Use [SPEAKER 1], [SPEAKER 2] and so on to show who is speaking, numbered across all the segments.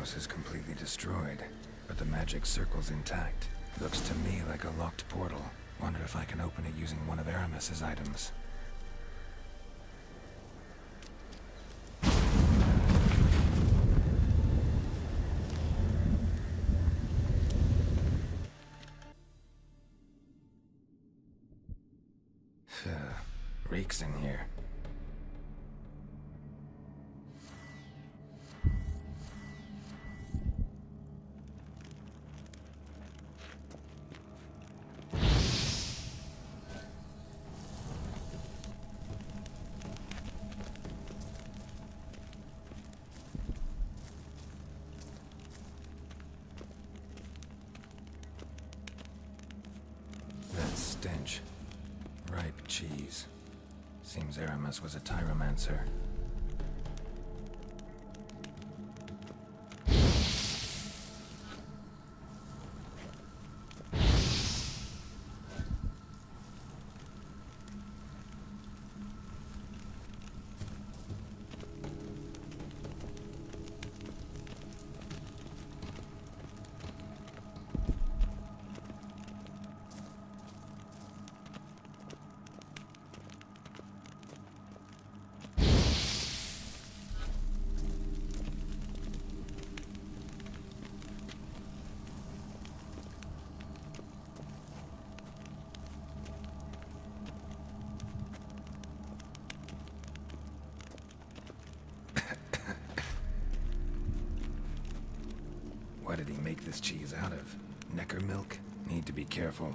[SPEAKER 1] house is completely destroyed, but the magic circle's intact. Looks to me like a locked portal. Wonder if I can open it using one of Aeramas's items. Seems Aeramas was a tyromancer. This cheese out of? Nekker milk? Need to be careful.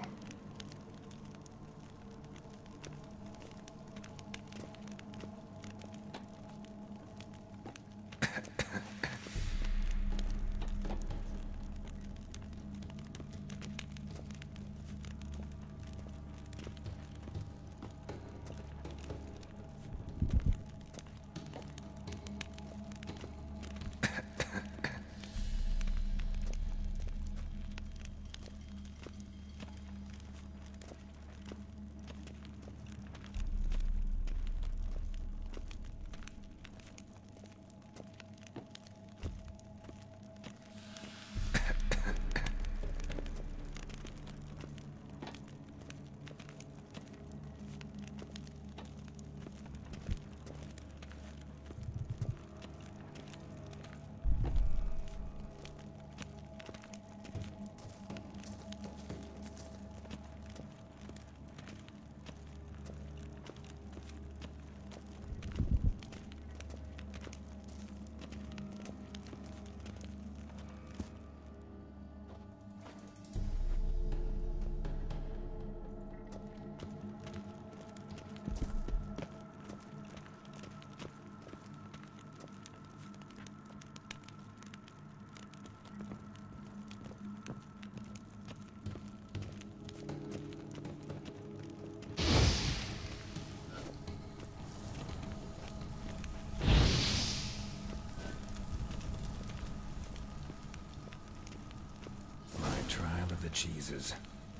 [SPEAKER 1] Cheeses.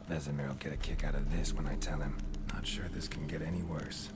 [SPEAKER 1] Vesemir will get a kick out of this when I tell him. Not sure this can get any worse.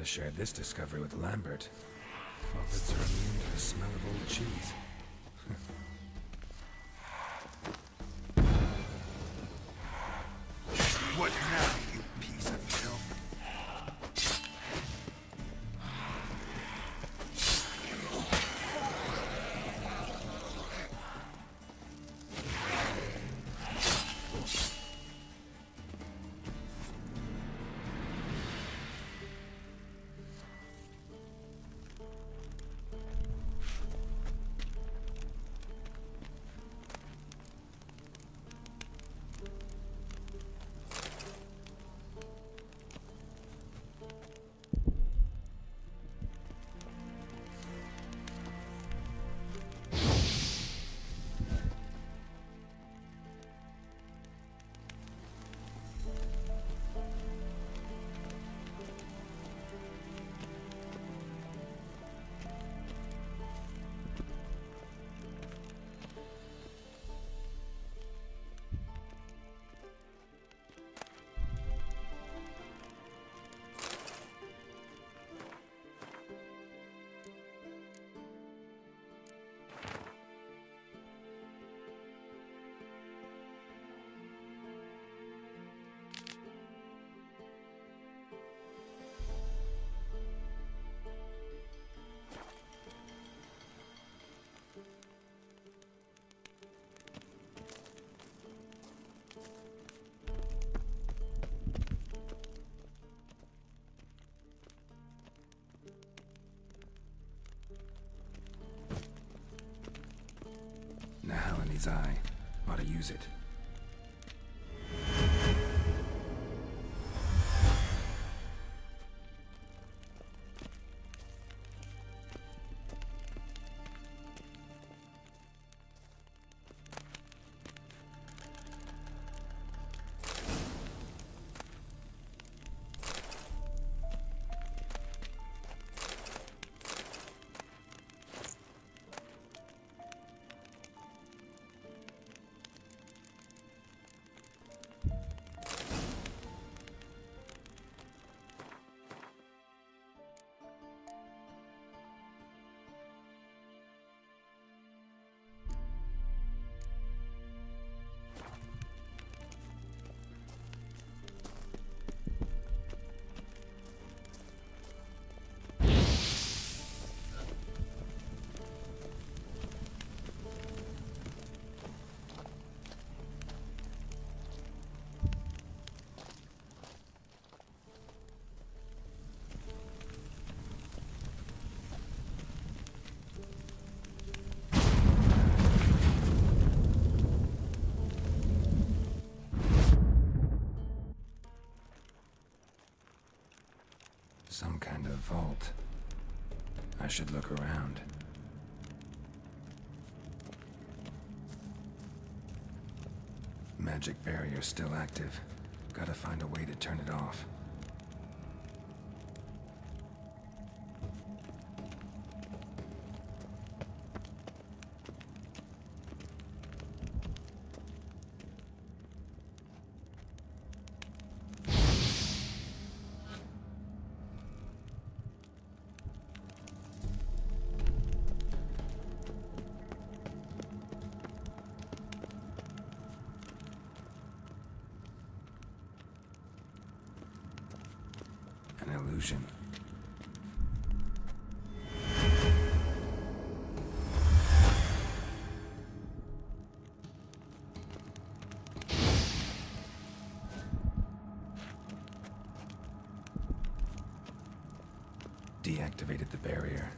[SPEAKER 1] Gotta share this discovery with Lambert. Are immune to the smell of old cheese.
[SPEAKER 2] What now, you piece of
[SPEAKER 1] Nehaleni's eye. Ought to use it. Vault. I should look around. Magic barrier still active. Gotta find a way to turn it off. Illusion. Deactivated the barrier.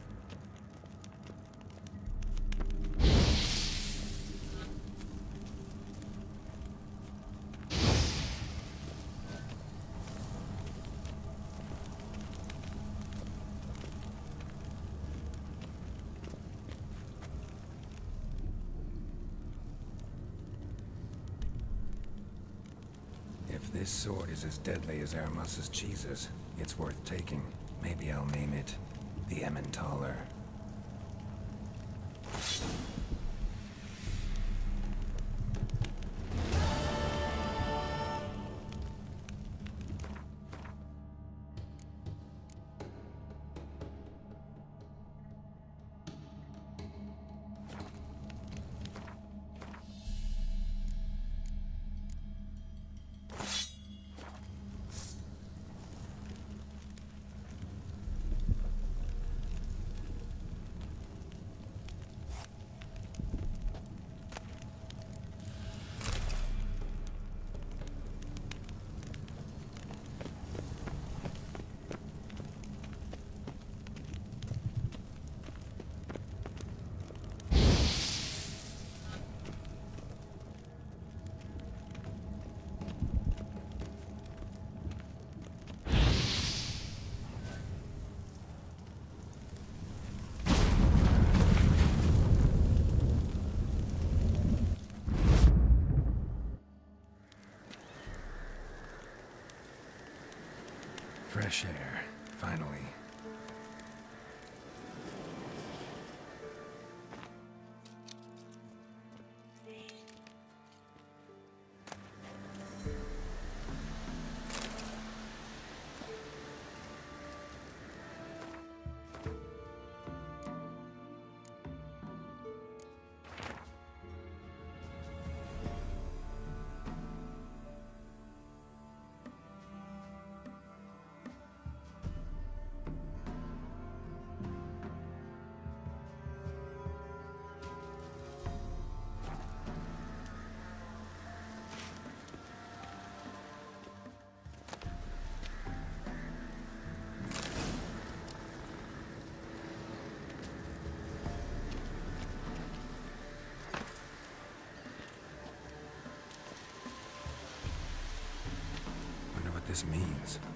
[SPEAKER 1] If this sword is as deadly as Aeramas's cheeses, it's worth taking. Maybe I'll name it the Emmentaler. Fresh air, this means.